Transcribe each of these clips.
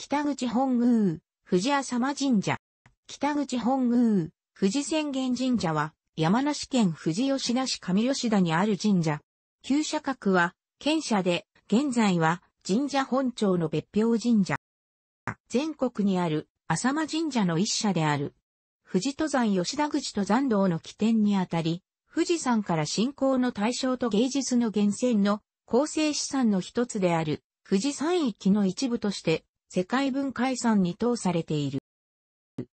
北口本宮、藤浅間神社。北口本宮、藤宣言神社は、山梨県富士吉田市上吉田にある神社。旧社格は、県社で、現在は、神社本庁の別表神社。全国にある、浅間神社の一社である。富士登山吉田口登山道の起点にあたり、富士山から信仰の対象と芸術の源泉の構成資産の一つである、富士山域の一部として、世界文化遺産に登されている。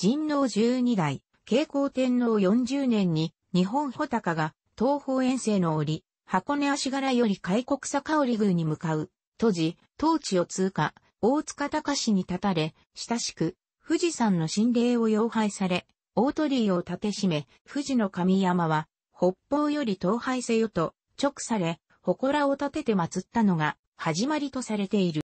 神王十二代、慶光天皇40年に、日本穂高が東方遠征の折、箱根足柄より開国坂織宮に向かう、当時、当地を通過、大塚隆に立たれ、親しく、富士山の神霊を妖拝され、大鳥居を立て締め、富士の神山は、北方より東拝せよと、直され、祠を立てて祀ったのが、始まりとされている。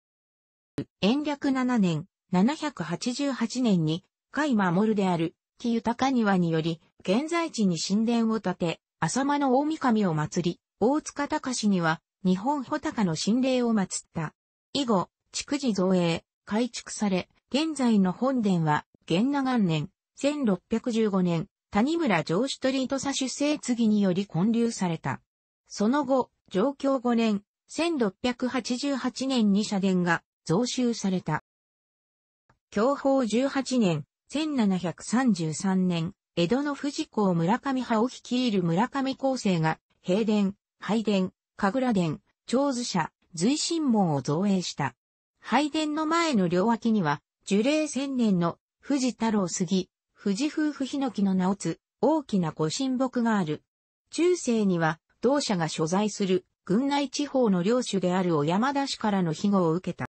延暦7年、788年に、甲斐守である、木豊庭により、現在地に神殿を建て、浅間の大神を祀り、大塚隆には、日本穂高の神霊を祀った。以後、築地造営、改築され、現在の本殿は、元長元年、1615年、谷村上ストリート左主制次により建立された。その後、上京5年、1688年に社殿が増修された。享保18年、1733年、江戸の富士港村上派を率いる村上構成が、平殿、拝殿、神楽殿、長図社、随神門を造営した。拝殿の前の両脇には、樹齢千年の富士太郎杉、富士夫婦ヒノキの名をつ大きなご神木がある。中世には、同社が所在する軍内地方の領主である小山田氏からの庇護を受けた。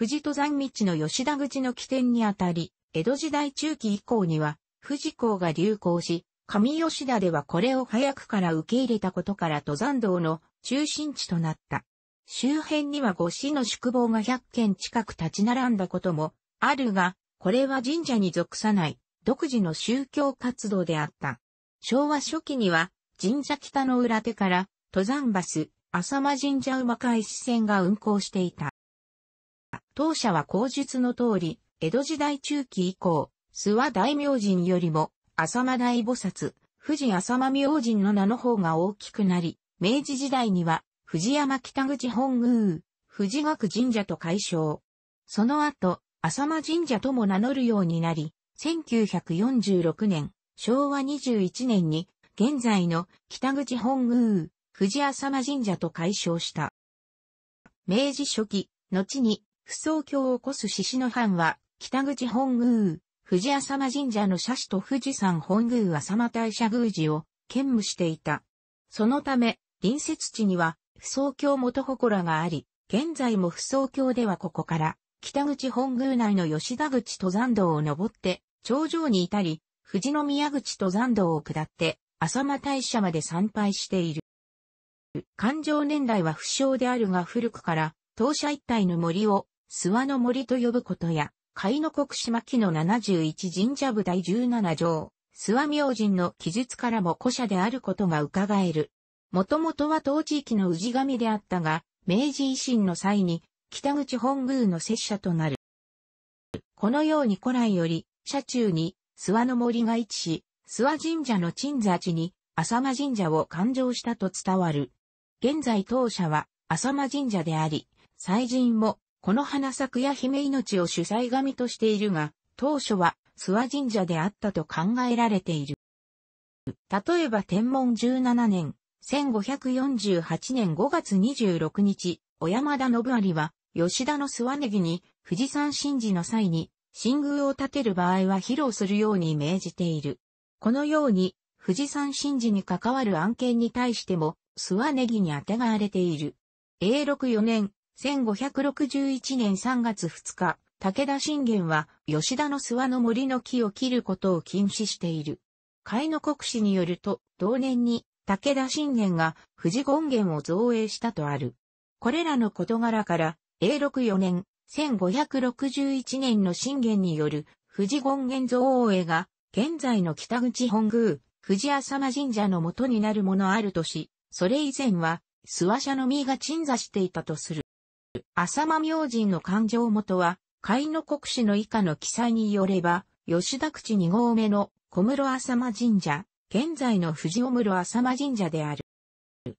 富士登山道の吉田口の起点にあたり、江戸時代中期以降には、富士港が流行し、上吉田ではこれを早くから受け入れたことから登山道の中心地となった。周辺には五市の宿坊が100軒近く立ち並んだこともあるが、これは神社に属さない独自の宗教活動であった。昭和初期には神社北の裏手から登山バス、浅間神社馬返し線が運行していた。当社は口述の通り、江戸時代中期以降、諏訪大明神よりも、浅間大菩薩、富士浅間明神の名の方が大きくなり、明治時代には、藤山北口本宮、富士学神社と改称。その後、浅間神社とも名乗るようになり、1946年、昭和21年に、現在の北口本宮、藤浅間神社と改称した。明治初期、後に、不相教を起こす獅子の藩は、北口本宮、藤浅間神社の社主と富士山本宮浅間大社宮司を兼務していた。そのため、隣接地には、不相教元祠があり、現在も不相教ではここから、北口本宮内の吉田口登山道を登って、頂上に至り、富士宮口登山道を下って、浅間大社まで参拝している。環状年代は不詳であるが古くから、当社一帯の森を、諏訪の森と呼ぶことや、海の国島木の71神社部第17条、諏訪明神の記述からも古社であることが伺える。もともとは当地域の氏神であったが、明治維新の際に、北口本宮の拙者となる。このように古来より、社中に、諏訪の森が位置し、諏訪神社の鎮座地に、浅間神社を勘定したと伝わる。現在当社は、浅間神社であり、祭神も、この花咲や姫命を主催神としているが、当初は、諏訪神社であったと考えられている。例えば天文17年、1548年5月26日、小山田信有は、吉田の諏訪ネギに、富士山神事の際に、神宮を建てる場合は披露するように命じている。このように、富士山神事に関わる案件に対しても、諏訪ネギに当てがわれている。永禄4年、1561年3月2日、武田信玄は、吉田の諏訪の森の木を切ることを禁止している。海の国史によると、同年に、武田信玄が富士権現を造営したとある。これらの事柄から、永禄4年、1561年の信玄による富士権現造営が現在の北口本宮、藤浅間神社の元になるものあるとし、それ以前は、諏訪社の実が鎮座していたとする。浅間明神の勘定元は、海の国史の以下の記載によれば、吉田口二号目の小室浅間神社、現在の藤尾室浅間神社である。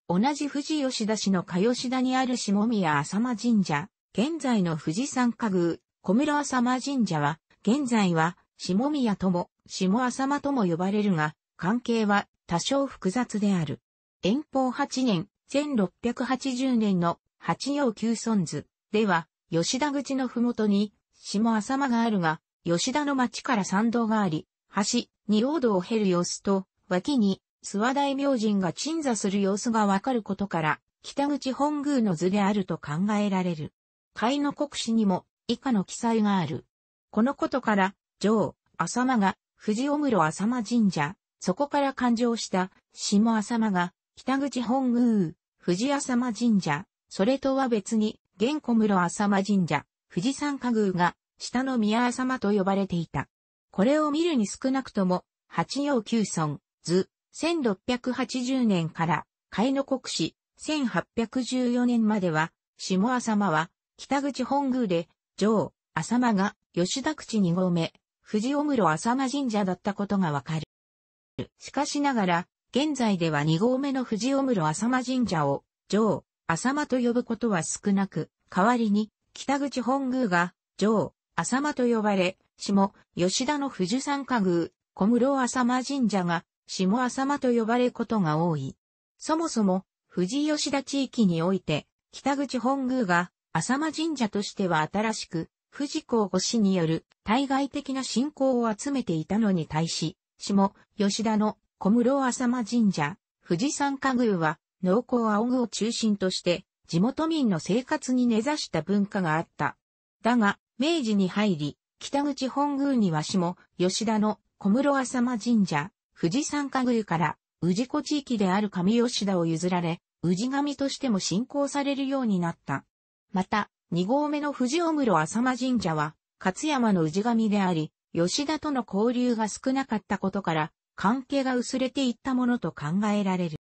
同じ富士吉田市の加吉田にある下宮浅間神社、現在の富士山家宮、小室浅間神社は、現在は下宮とも、下浅間とも呼ばれるが、関係は多少複雑である。遠方8年、1680年の八葉旧村図では、吉田口のふもとに、下浅間があるが、吉田の町から参道があり、橋、二王道を経る様子と、脇に、諏訪大明神が鎮座する様子がわかることから、北口本宮の図であると考えられる。海の国史にも、以下の記載がある。このことから、上、浅間が、藤尾室浅間神社、そこから誕生した、下浅間が、北口本宮、藤浅間神社、それとは別に、現小室浅間神社、富士山家宮が、下の宮浅間と呼ばれていた。これを見るに少なくとも、八葉九村、図、1680年から、海の国史、1814年までは、下浅間は、北口本宮で、上、浅間が、吉田口二合目、藤尾室浅間神社だったことがわかる。しかしながら、現在では二合目の藤尾室浅間神社を、上、浅間と呼ぶことは少なく、代わりに、北口本宮が、上、浅間と呼ばれ、下、吉田の富士山家宮、小室浅間神社が、下浅間と呼ばれることが多い。そもそも、富士吉田地域において、北口本宮が、浅間神社としては新しく、富士公越しによる対外的な信仰を集めていたのに対し、下、吉田の小室浅間神社、富士山家宮は、農耕青具を中心として、地元民の生活に根ざした文化があった。だが、明治に入り、北口本宮には下、吉田の小室浅間神社、富士山家宮から、氏子地域である上吉田を譲られ、氏神としても信仰されるようになった。また、二合目の富士尾室浅間神社は、勝山の氏神であり、吉田との交流が少なかったことから、関係が薄れていったものと考えられる。